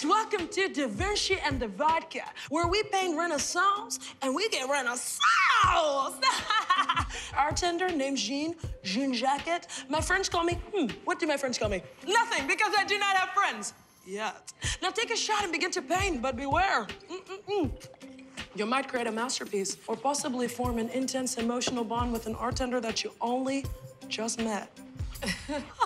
Guys, welcome to Da Vinci and the Vodka, where we paint Renaissance and we get renai-sauced. Our tender name's Jean, Jean Jacket. My friends call me, hmm, what do my friends call me? Nothing, because I do not have friends. Yet. Now take a shot and begin to paint, but beware. Mm-mm-mm. You might create a masterpiece or possibly form an intense emotional bond with an art tender that you only just met.